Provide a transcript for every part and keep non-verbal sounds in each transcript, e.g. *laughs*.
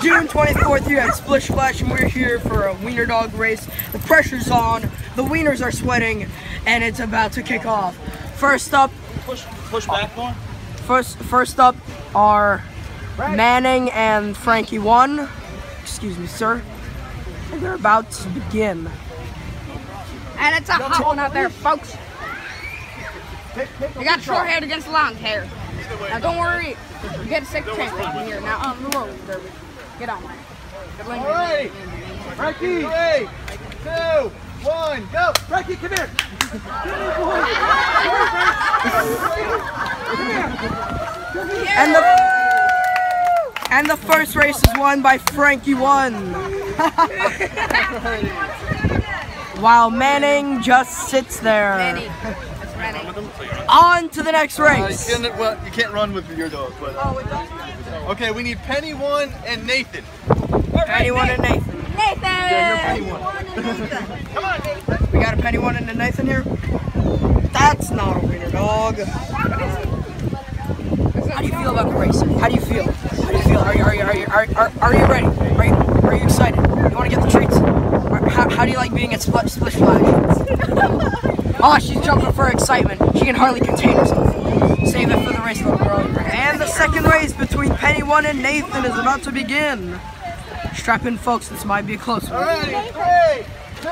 It's June 24th here at Splish Splash, and we're here for a wiener dog race. The pressure's on, the wieners are sweating, and it's about to kick off. First up, Push, push back more. first first up are Manning and Frankie One. Excuse me, sir. And they're about to begin. And it's a hot one out there, folks. We got short hair against long hair. Now don't worry, you get a second chance here. Now on the road, Derby. Get on, man. Good All right. Frankie, three, two, one, go. Frankie, come here. And the and the first race is won by Frankie One. *laughs* While Manning just sits there. Manny. That's Manny. On to the next Uh, you, race. can't, well, you can't run with your dog. But, uh, okay, we need Penny one and Nathan. Penny One and Nathan. Nathan! Yeah, you're Penny one. Come on, Nathan. We got a Penny One and a Nathan here. That's not a wiener dog. How do you feel about the race? How do you feel? How do you feel? Are you are you are you are, are, are you ready? Are you are you excited? You want to get the treats? How, how do you like being at Splish Splish Flash? *laughs* oh, she's jumping for excitement. She can hardly contain herself. Save it for the race, little girl. And the second race between Penny One and Nathan is about to begin. Strap in, folks. This might be a close one. right, three, two,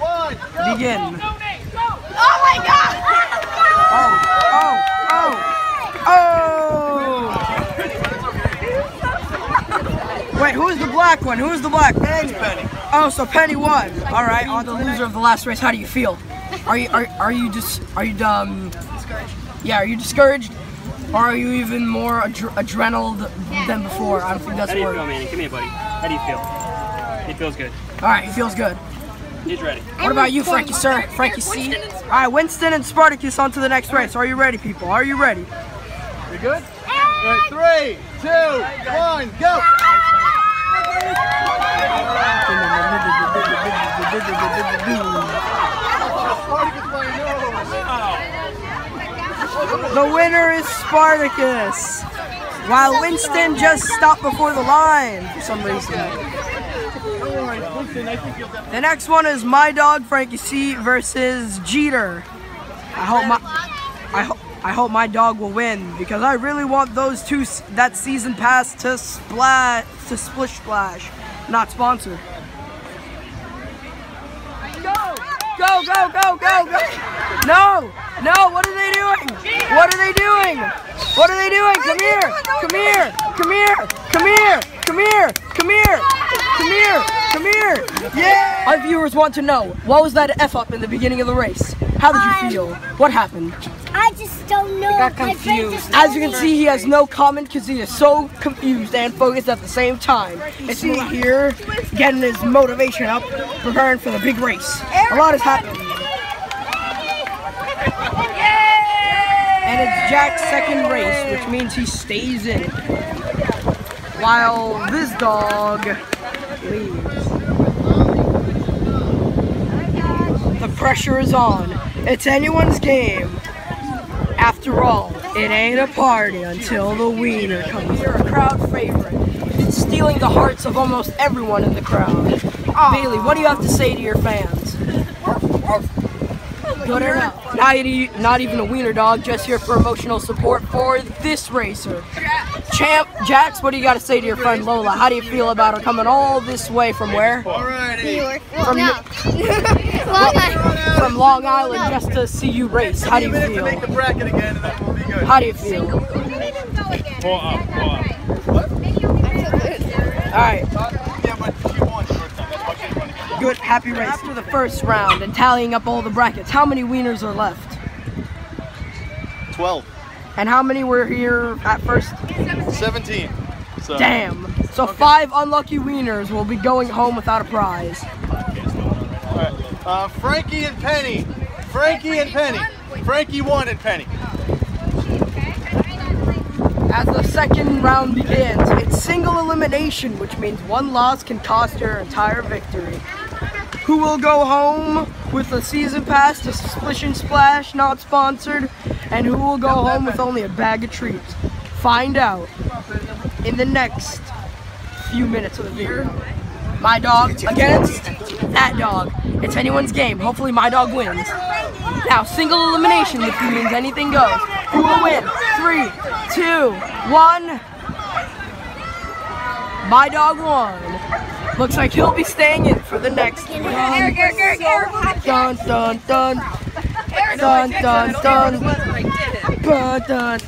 one, go. Begin. Oh my god! Oh, oh, oh, oh! Wait, who's the black one? Who's the black? Penny. Penny. Oh, so Penny won. All right, on the loser of the last race. How do you feel? Are you are, are you just are you um? Yeah, are you discouraged? Or are you even more adre- adrenaled than before? I don't think that's How do you word. feel, Manny? Come here, buddy. How do you feel? It feels good. All right, it feels good. He's ready. What about you, Frankie, sir? Frankie C. All right, Winston and Spartacus on to the next race. Are you ready, people? Are you ready? You good? All right, three, two, one, go. Spartacus, my nose. The winner is Spartacus. While Winston just stopped before the line for some reason. The next one is my dog Frankie C versus Jeter. I hope my I hope I hope my dog will win because I really want those two that season pass to splat to Splish Splash, not sponsored. Go! Go, go, go, go, go! No! No, what are they doing? What are they doing? What are they doing? Come here! Come here! Come here! Come here! Come here! Come here! Come here! Come here! Yeah! Our viewers want to know, what was that F up in the beginning of the race? How did you feel? What happened? I just don't know. got confused. As you can see, he has no comment because he is so confused and focused at the same time. It's me here, getting his motivation up, preparing for the big race. A lot has happened. And it's Jack's second race, which means he stays in. While this dog leaves. The pressure is on. It's anyone's game. After all, it ain't a party until the wiener comes. You're a crowd favorite, stealing the hearts of almost everyone in the crowd. Bailey, what do you have to say to your fans? Good enough. Not, e- not even a wiener dog, just here for emotional support for this racer. Champ, Jax, what do you got to say to your friend Lola? How do you feel about her coming all this way from where? Alrighty. From, *laughs* from Long Island just to see you race. How do you minutes to make the feel? bracket again, and then we'll be good. How do you feel? Pull up, pull up. All right. Yeah, but she won the first time. That's why she's running. Good, happy race. After the first round and tallying up all the brackets, how many wieners are left? 12. And how many were here at first? 17. So, Damn. So five unlucky wieners will be going home without a prize. Alright. Uh, Frankie and Penny. Frankie and Penny. Frankie won and Penny. As the second round begins, it's single elimination, which means one loss can cost your entire victory. Who will go home with a season pass to Splish and Splash, not sponsored, and who will go home with only a bag of treats? Find out in the next few minutes of the video. My dog against that dog. It's anyone's game. Hopefully my dog wins. Now, single elimination, which means anything goes. Who will win? Three, two, one. My dog won. Looks like he'll be staying in for the next one. Eric, Eric, Eric, Eric. Dun dun dun. Dun dun dun. Dun dun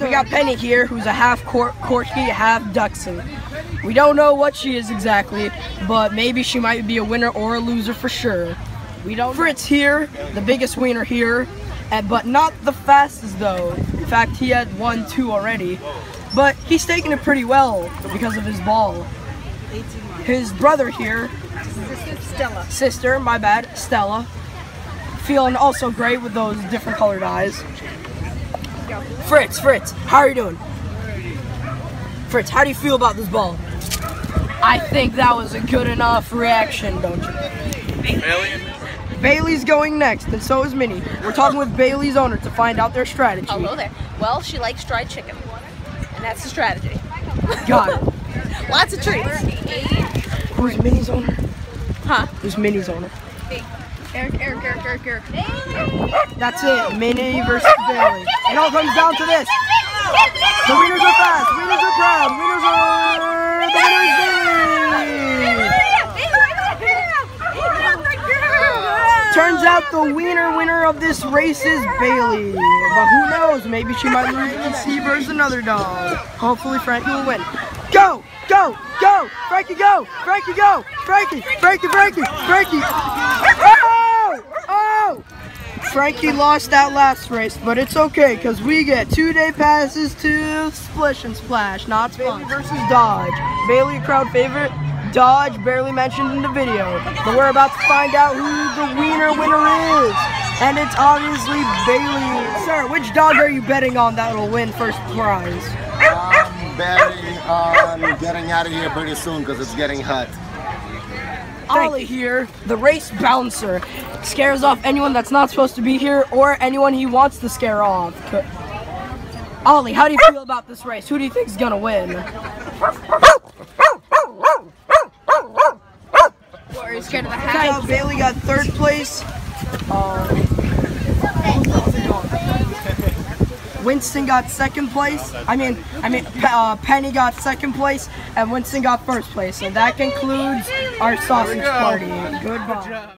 We got Penny here, who's a half cor- Corgi, half Dachshund. We don't know what she is exactly, but maybe she might be a winner or a loser for sure. We don't. Fritz here, the biggest wiener here, and, but not the fastest though. In fact, he had one, two already, but he's taking it pretty well because of his ball. His brother here, Stella. sister, my bad, Stella, feeling also great with those different colored eyes. Fritz, Fritz, how are you doing? Fritz, how do you feel about this ball? I think that was a good enough reaction, don't you? Bailey? Bailey's going next, and so is Minnie. We're talking with Bailey's owner to find out their strategy. Oh, hello there. Well, she likes fried chicken, and that's the strategy. Got it. *laughs* Lots of treats. Who's Minnie's owner? Huh? Who's Minnie's owner? Eric, Eric, Eric, Eric, Eric. That's it. Minnie versus Bailey. It all comes down to this. The winners are fast. Winners are proud. Winners are the winners. Turns out the winner winner of this race is Bailey. But who knows? Maybe she might lose and see versus another dog. Hopefully Frankie will win. Go! Go! Go! Frankie, go! Frankie, go! Frankie! Frankie, Frankie! Frankie! Oh! Frankie lost that last race, but it's okay because we get two day passes to Splish and Splash, not Bailey versus Dodge. Bailey, crowd favorite. Dodge barely mentioned in the video, but we're about to find out who the wiener winner is, and it's obviously Bailey. Sir, which dog are you betting on that will win first prize? I'm betting on getting out of here pretty soon because it's getting hot. Ollie here, the race bouncer, scares off anyone that's not supposed to be here or anyone he wants to scare off. Ollie, how do you feel about this race? Who do you think is gonna win? What, are you scared of the Turns out Bailey got third place. Um, Winston got second place. I mean, I mean, uh, Penny got second place, and Winston got first place. And that concludes our sausage party. Goodbye.